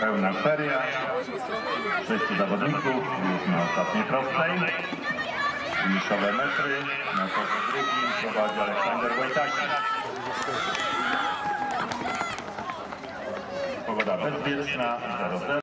Pełna feria. Sześciu zawodników już na ostatniej prostej. Niszowe metry. Na torze drugim prowadzi Aleksander Wojtaki. Pogoda bezwieczna, 0-0.